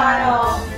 加油。